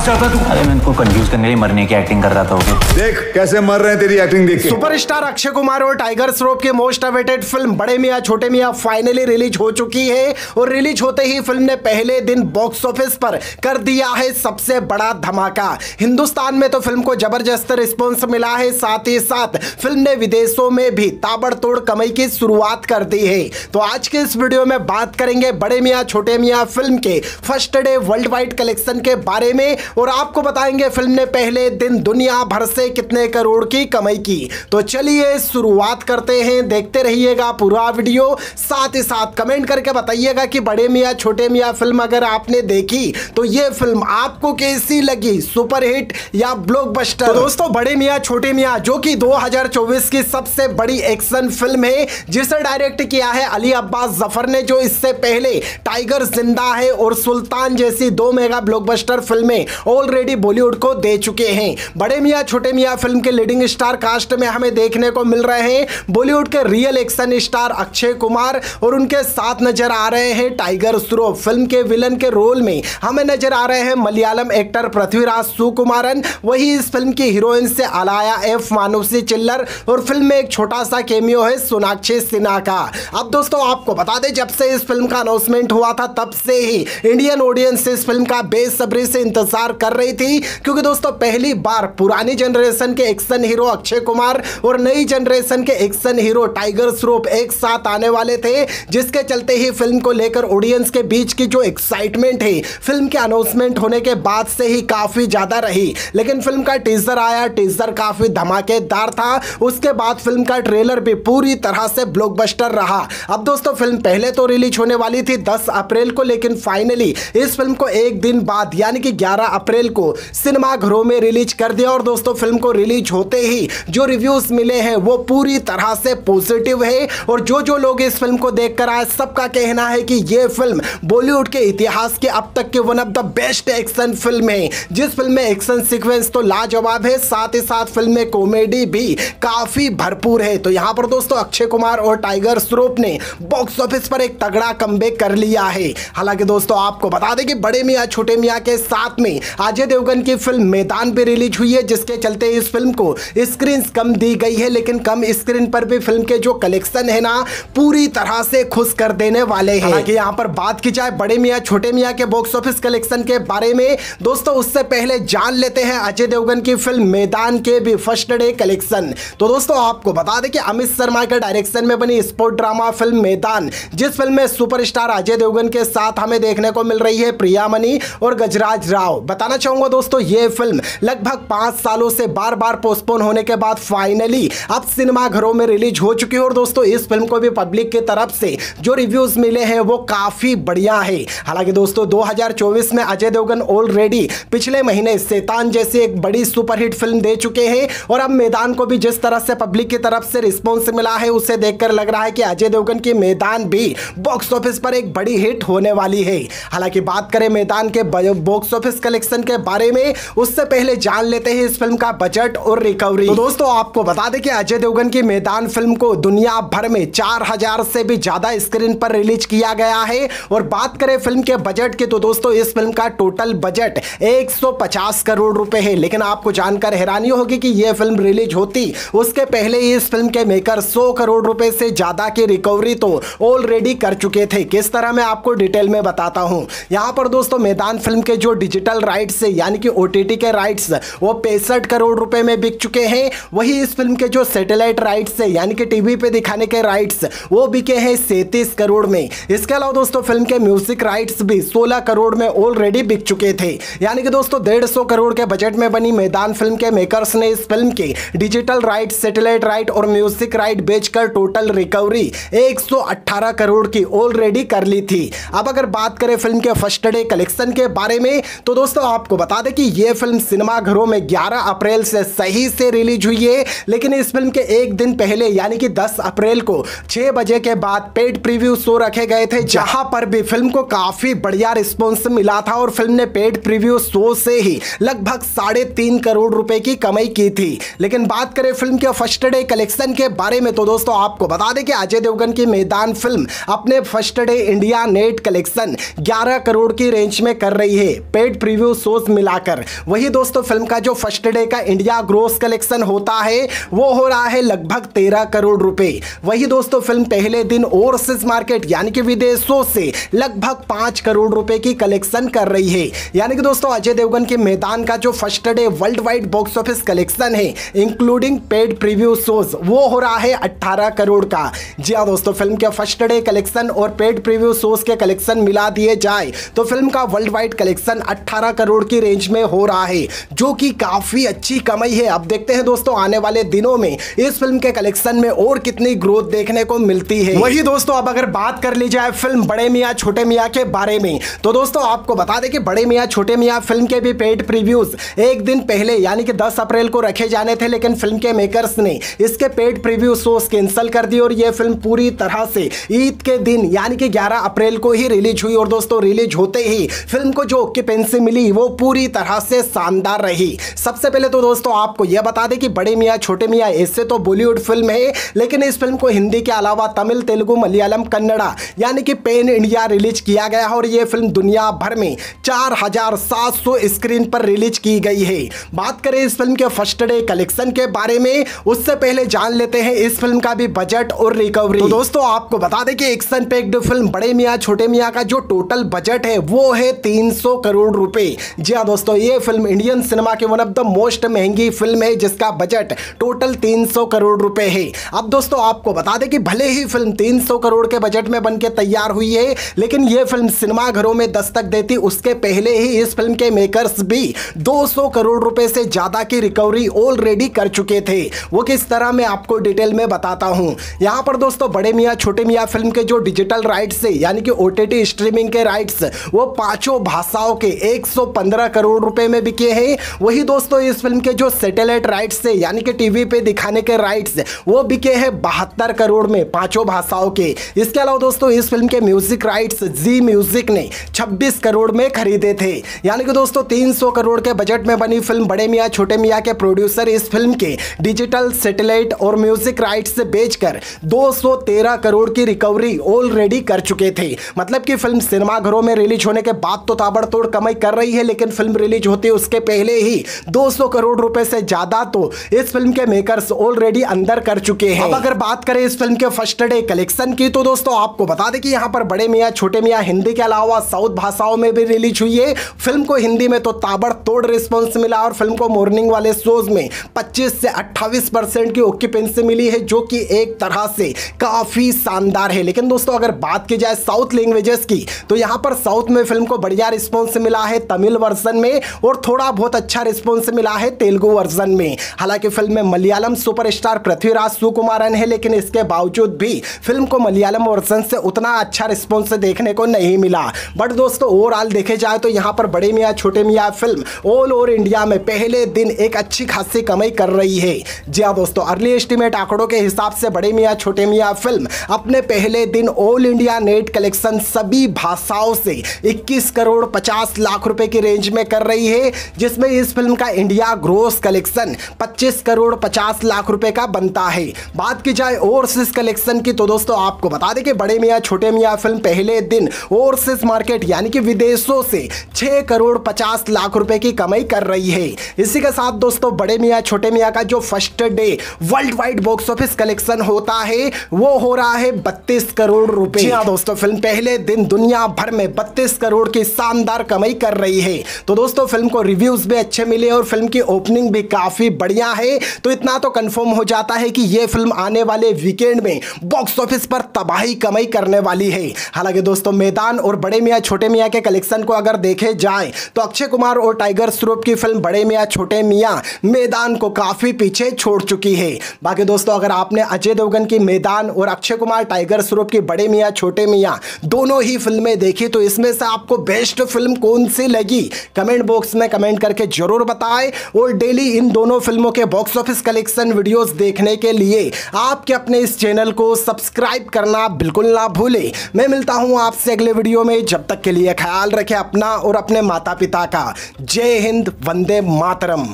पास जाता तू। अरे मैं इनको कंफ्यूज करने के लिए मरने की एक्टिंग कर रहा था ओके देख कैसे मर रहे हैं तेरी एक्टिंग देख सुपरस्टार अक्षय कुमार और टाइगर श्रॉफ की मोस्ट अवेटेड फ़िल्म बड़े मियाँ छोटे मियाँ फाइनली रिलीज़ हो चुकी है। और रिलीज़ होते ही फ़िल्म ने पहले दिन बॉक्स ऑफ़िस पर कर दिया है सबसे बड़ा धमाका। हिंदुस्तान में तो फ़िल्म को ज़बरदस्त रिस्पॉन्स मिला है साथ ही साथ फ़िल्म ने विदेशों में भी ताबड़तोड़ कमाई की शुरुआत कर दी है। तो आज के इस वीडियो में बात करेंगे बड़े मियाँ छोटे मियाँ फ़िल्म के first day world wide collection के बारे में और आपको बताएँगे फ़िल्म ने पहले दिन दुनिया भर से कितने करोड़ की कमाई की। तो चलिए शुरुआत करते हैं, देखते रहिएगा पूरा वीडियो। साथ ही साथ कमेंट करके बताइएगा कि बड़े मियाँ, छोटे मियाँ फ़िल्म अगर आपने देखी तो ये फ़िल्म आपको कैसी लगी? सुपरहिट या ब्लॉकबस्टर तो दोस्तों, बड़े मियाँ, छोटे मियाँ, जो कि 2024 की सबसे बड़ी एक्शन फ़िल्म है, जिसे डायरेक्ट किया है अली अब्बास ज़फ़र ने, जो इससे पहले टाइगर ज़िंदा है और सुल्तान जैसी दो मेगा ब्लॉकबस्टर फ़िल्में ऑलरेडी बॉलीवुड को दे चुके हैं। बड़े मियाँ, छोटे मियाँ फ़िल्म के लीडिंग स्टार कास्ट में हमें देखने को मिल रहे हैं। बॉलीवुड के real action star Akshay Kumar और उनके साथ नज़र आ रहे हैं टाइगर श्रॉफ फ़िल्म के विलन के रोल में हमें नज़र आ रहे हैं मलयालम एक्टर पृथ्वीराज सुकुमारन। वही इस फ़िल्म की हीरोइन से अलाया एफ़ मानुसी चिल्लर और फ़िल्म में एक छोटा सा केमियो है सोनाक्षी सिन्हा का। अब दोस्तों, आपको बता दें, जब से इस फ़िल्म का अनाउंसमेंट हुआ था, तब से ही इंडियन ऑडियंस इस फ़िल्म का बेसब्री से इंतज़ार कर रही थी। क्योंकि दोस्तों, पहली बार पुरानी जनरेशन के एक्शन हीरो अक्षय कुमार और नई जनरेशन के एक्शन हीरो टाइगर श्रॉफ एक साथ आने वाले थे, जिसके चलते ही फ़िल्म को लेकर ऑडियंस के बीच की जो एक्साइटमेंट है फ़िल्म के अनाउंसमेंट होने के बाद से ही काफ़ी ज़्यादा रही। लेकिन फ़िल्म का टीजर आया टीजर काफ़ी धमाकेदार था। उसके बाद फ़िल्म का ट्रेलर भी पूरी तरह से ब्लॉकबस्टर रहा। अब दोस्तों फ़िल्म पहले तो रिलीज़ होने वाली थी 10 अप्रैल को, लेकिन फाइनली इस फ़िल्म को एक दिन बाद, यानी कि 11 अप्रैल को सिनेमा घरों में रिलीज़ कर दिया और दोस्तों फ़िल्म को रिलीज़ होते ही जो रिव्यूज़ मिले हैं वो पूरी तरह से पॉजिटिव है और जो जो लोग इस फ़िल्म को देखकर आए, सबका कहना है कि ये फ़िल्म बॉलीवुड के इतिहास के अब तक के one of the best action film है। जिस फ़िल्म में एक्शन सीक्वेंस तो लाजवाब है, साथ ही साथ फ़िल्म में कॉमेडी भी काफ़ी भरपूर है। तो यहाँ पर दोस्तों अक्षय कुमार और टाइगर श्रॉफ ने बॉक्स ऑफ़िस पर एक तगड़ा कमबैक कर लिया है। हालाँकि दोस्तों आपको बता दें कि बड़े मियाँ, छोटे मियाँ के साथ में अजय देवगन की फ़िल्म मैदान भी रिलीज़ हुई है, जिसके चलते इस फ़िल्म को स्क्रीन कम दी गई है, लेकिन कम स्क्रीन पर भी फ़िल्म के जो कलेक्शन है ना, पूरी तरह से खुश कर देने वाले हैं। हालाँकि यहाँ पर बात की जाए बड़े मियाँ, छोटे मियाँ के बॉक्स ऑफ़िस कलेक्शन के बारे में, दोस्तों उससे पहले जान लेते हैं अजय देवगन की फ़िल्म मैदान के भी फ़र्स्ट डे कलेक्शन तो दोस्तों आपको बता दें कि अमित शर्मा के डायरेक्शन में बनी स्पोर्ट ड्रामा फ़िल्म मैदान, जिस फ़िल्म में सुपरस्टार अजय देवगन के साथ हमें देखने को मिल रही है प्रियामणि और गजराज राव। बताना चाहूँगा दोस्तों, ये फ़िल्म लगभग पाँच सालों से बार बार पोस्टपोन होने के बाद फाइनली अब सिनेमा घरों में रिलीज़ हो चुकी है। और दोस्तों, इस फ़िल्म को भी पब्लिक की तरफ़ से जो रिव्यूज़ मिले हैं, वो काफ़ी बढ़िया है। हालाँकि दोस्तों 2024 में अजय देवगन ऑलरेडी पिछले महीने शैतान जैसी एक बड़ी सुपरहिट फ़िल्म दे चुके हैं। और अब मैदान को भी जिस तरह से पब्लिक की तरफ़ से रिस्पॉन्स मिला है, उसे देखकर लग रहा है कि अजय देवगन की मैदान भी बॉक्स ऑफ़िस पर एक बड़ी हिट होने वाली है। हालाँकि बात करें मैदान के बॉक्स ऑफ़िस कलेक्शन के बारे में उससे पहले जान लेते हैं इस फ़िल्म का बजट और रिकवरी तो दोस्तों, आपको बता दें कि अजय देवगन की मैदान फ़िल्म को दुनिया भर में चार हज़ार से भी ज़्यादा स्क्रीन पर रिलीज़ किया गया है। और बात करें फ़िल्म के बजट की तो दोस्तों, इस फ़िल्म का टोटल बजट 150 करोड़ रुपए है। लेकिन आपको जानकर हैरानी होगी कि यह फ़िल्म रिलीज़ होती, उसके पहले ही इस फ़िल्म के मेकर 100 करोड़ रुपए से ज़्यादा की रिकवरी तो ऑलरेडी कर चुके थे। किस तरह मैं आपको डिटेल में बताता हूँ। यहाँ पर दोस्तों, मैदान फ़िल्म के जो डिजिटल राइट्स है यानी कि ओटीटी के राइट्स वो पैंसठ करोड़ रुपए में बिक चुके हैं। वही इस फ़िल्म के जो सैटेलाइट राइट्स है यानी कि टीवी पे दिखाने के राइट्स वो बिके हैं सैंतीस करोड़ में। इसके अलावा दोस्तों फ़िल्म के म्यूज़िक राइट्स भी 16 करोड़ में ऑलरेडी बिक चुके थे। यानी कि दोस्तों, डेढ़ करोड़ के बजट में बनी मैदान फ़िल्म के मेकर्स ने इस फ़िल्म के डिजिटल राइट सैटेलाइट राइट और म्यूज़िक राइट बेचकर टोटल रिकवरी 118 करोड़ की ऑलरेडी कर ली थी। अब अगर बात करें फ़िल्म के फ़र्स्ट डे कलेक्शन के बारे में तो दोस्तों आपको बता दें कि यह फ़िल्म सिनेमा घरों में 11 अप्रैल से सही से रिलीज़ हुई है लेकिन इस फ़िल्म के एक दिन पहले यानी कि 10 अप्रैल को 6 बजे के बाद पेड प्रीव्यू शो रखे गए थे जहाँ पर भी फ़िल्म को काफ़ी बढ़िया रिस्पॉन्स मिला था और फ़िल्म ने पेड प्रीव्यू शो से ही लगभग साढ़े तीन करोड़ रुपए की कमाई की थी। लेकिन बात करें फ़िल्म के फ़र्स्ट डे कलेक्शन के बारे में तो दोस्तों आपको बता दें कि अजय देवगन की मैदान फ़िल्म अपने first day India net collection 11 crore की रेंज में कर रही है। पेड प्रीव्यू प्रीव्यू शोज़ मिलाकर। वही दोस्तों फ़िल्म का जो फ़र्स्ट डे का इंडिया ग्रोस कलेक्शन होता है, वो हो रहा है लगभग तेरह करोड़ रुपए। वही दोस्तों फ़िल्म पहले दिन ओवरसीज मार्केट यानी कि विदेशों से लगभग पाँच करोड़ रुपए की कलेक्शन कर रही है। यानी कि दोस्तों, अजय देवगन के मैदान का जो first day worldwide box office collection है इंक्लूडिंग पेड प्रीव्यू शोज़ वो हो रहा है 18 करोड़ का। जी हाँ दोस्तों फ़िल्म के फ़र्स्ट डे कलेक्शन और पेड प्रीव्यू शोज़ के कलेक्शन मिला दिए जाए तो फ़िल्म का वर्ल्ड वाइड कलेक्शन 18 करोड़ की रेंज में हो रहा है, जो कि काफ़ी अच्छी कमाई है। अब देखते हैं दोस्तों, आने वाले दिनों में इस फ़िल्म के कलेक्शन में और कितनी ग्रोथ देखने को मिलती है। वही दोस्तों, अब अगर बात कर ली जाए फ़िल्म बड़े मियाँ, छोटे मियाँ के बारे में तो दोस्तों, आपको बता दें कि बड़े मियाँ, छोटे मियाँ फ़िल्म के भी पेड प्रीव्यूज एक दिन पहले, यानी कि 10 अप्रैल को रखे जाने थे, लेकिन फ़िल्म के मेकर्स ने इसके पेड प्रीव्यू शोज़ कैंसिल कर दी और यह फ़िल्म पूरी तरह से ईद के दिन, यानी कि 11 अप्रैल को ही रिलीज़ हुई। और दोस्तों रिलीज़ होते ही फ़िल्म को जो ऑक्यूपेंसी मिली वो पूरी तरह से शानदार रही। सबसे पहले तो दोस्तों आपको यह बता दें कि बड़े मियाँ, छोटे मियाँ, ऐसे तो बॉलीवुड फ़िल्म है, लेकिन इस फ़िल्म को हिंदी के अलावा तमिल, तेलुगु, मलयालम, कन्नड़ा, यानी कि पेन इंडिया रिलीज़ किया गया और यह फ़िल्म दुनिया भर में चार हज़ार सात सौ स्क्रीन पर रिलीज़ की गई है। बात करें इस फ़िल्म के फ़र्स्ट डे कलेक्शन के बारे में, उससे पहले जान लेते हैं इस फ़िल्म का भी बजट और रिकवरी। तो दोस्तों आपको बता दें कि एक्शन पैक्ड फ़िल्म बड़े मियाँ, छोटे मियाँ का जो टोटल बजट है, वो है 300 करोड़ रुपए। जी हाँ दोस्तों, ये फ़िल्म इंडियन सिनेमा की वन ऑफ़ द मोस्ट महँगी फ़िल्म है, जिसका बजट टोटल 300 करोड़ रुपए है। अब दोस्तों, आपको बता दें कि भले ही फ़िल्म 300 करोड़ के बजट में बनके तैयार हुई है, लेकिन ये फ़िल्म सिनेमा घरों में दस्तक देती, उसके पहले ही इस फ़िल्म के मेकर्स भी 200 करोड़ रुपए से ज़्यादा की रिकवरी ऑलरेडी कर चुके थे। वो किस तरह, मैं आपको डिटेल में बताता हूँ। यहाँ पर दोस्तों, बड़े मियाँ, छोटे मियाँ फ़िल्म के जो डिजिटल राइट्स है, यानी कि ओटीटी स्ट्रीमिंग के राइट्स वो पाँचों भाषाओं के 115 करोड़ रुपए में बिके हैं। वही दोस्तों, इस फ़िल्म के जो सैटेलाइट राइट्स है, यानी कि टीवी पे दिखाने के राइट्स, वो बिके हैं बहत्तर करोड़ में पाँचों भाषाओं के। इसके अलावा दोस्तों, इस फ़िल्म के म्यूज़िक राइट्स जी म्यूज़िक ने 26 करोड़ में खरीदे थे। यानी कि दोस्तों 300 करोड़ के बजट में बनी फ़िल्म बड़े मियाँ, छोटे मियाँ के प्रोड्यूसर इस फ़िल्म के डिजिटल सैटेलाइट और म्यूज़िक राइट्स से बेचकर 213 करोड़ की रिकवरी ऑलरेडी कर चुके थे। मतलब कि फ़िल्म सिनेमाघरों में रिलीज़ होने के बाद तो ताबड़तोड़ कमाई कर रही है लेकिन फ़िल्म रिलीज़ होती है उसके पहले ही 200 करोड़ रुपए से ज़्यादा तो इस फ़िल्म के मेकर्स ऑलरेडी अंदर कर चुके हैं। अब अगर बात करें इस फ़िल्म के फ़र्स्ट डे कलेक्शन की तो दोस्तों आपको बता दें कि यहाँ पर बड़े मियाँ, छोटे मियाँ, हिंदी के अलावा साउथ भाषाओं में भी रिलीज़ हुई है। फ़िल्म को हिंदी में तो ताबड़तोड़ रिस्पॉन्स मिला और फ़िल्म को मॉर्निंग वाले शोज़ में 25 से 28 परसेंट की ऑक्यूपेंसी मिली है, जो कि एक तरह से काफ़ी शानदार है। लेकिन दोस्तों अगर बात की जाए साउथ लैंग्वेजेस की तो यहाँ पर साउथ में फ़िल्म को बढ़िया रिस्पॉन्स मिला है, तमिल वर्जन में और थोड़ा बहुत अच्छा रिस्पॉन्स मिला है तेलुगु वर्जन में। हालाँकि फ़िल्म में मलयालम सुपरस्टार पृथ्वीराज सुकुमारन है, लेकिन इसके बावजूद भी फ़िल्म को मलयालम वर्जन से उतना अच्छा रिस्पॉन्स देखने को नहीं मिला। बट दोस्तों, ओवरऑल देखे जाए तो यहाँ पर बड़े मियाँ, छोटे Miyan film all over India में पहले दिन एक अच्छी खासी कमाई कर रही है। जी हाँ दोस्तों, अर्ली एस्टिमेट आंकड़ों के हिसाब से बड़े मियाँ, छोटे मियाँ फ़िल्म अपने पहले दिन ऑल इंडिया नेट कलेक्शन सभी भाषाओं से 21 करोड़ 50 लाख रुपए की रेंज में कर रही है जिसमें इस फ़िल्म का India gross collection 25 crore 50 lakh रुपए का बनता है। बात की जाए ओवरसीज कलेक्शन की तो दोस्तों आपको बता दें कि बड़े मियाँ छोटे मियाँ फ़िल्म पहले दिन ओवरसीज मार्केट यानी कि विदेशों से 6 करोड़ 50 लाख रुपए की कमाई कर रही है। इसी के साथ दोस्तों बड़े मियाँ छोटे मियाँ का जो first day worldwide box office collection होता है वो हो रहा है बत्तीस करोड़ रुपए। हाँ दोस्तों। फ़िल्म पहले दिन दुनिया भर में बत्तीस करोड़ की शानदार कमाई कर रही है तो दोस्तों, फ़िल्म को रिव्यूज़ भी अच्छे मिले और फ़िल्म की ओपनिंग भी काफ़ी बढ़िया है। तो इतना तो कंफर्म हो जाता है कि ये फ़िल्म आने वाले वीकेंड में बॉक्स ऑफ़िस पर तबाही कमाई करने वाली है। हालाँकि दोस्तों, मैदान और बड़े मियाँ, छोटे मियाँ के कलेक्शन को अगर देखे जाए तो अक्षय कुमार और टाइगर श्रॉफ की फ़िल्म बड़े मियाँ, छोटे मियाँ मैदान को काफ़ी पीछे छोड़ चुकी है। बाकी दोस्तों, अगर आपने अजय देवगन की मैदान और अक्षय कुमार, टाइगर श्रॉफ की बड़े मियाँ, छोटे मियाँ दोनों ही फ़िल्में देखी तो इसमें से आपको बेस्ट फ़िल्म कौन सी लगी? कमेंट बॉक्स में कमेंट करके ज़रूर बताएँ और डेली इन दोनों फ़िल्मों के बॉक्स ऑफ़िस कलेक्शन वीडियोस देखने के लिए आपके अपने इस चैनल को सब्सक्राइब करना बिल्कुल ना भूलें। मैं मिलता हूँ आपसे अगले वीडियो में। जब तक के लिए ख्याल रखें अपना और अपने माता पिता का। जय हिंद, वंदे मातरम।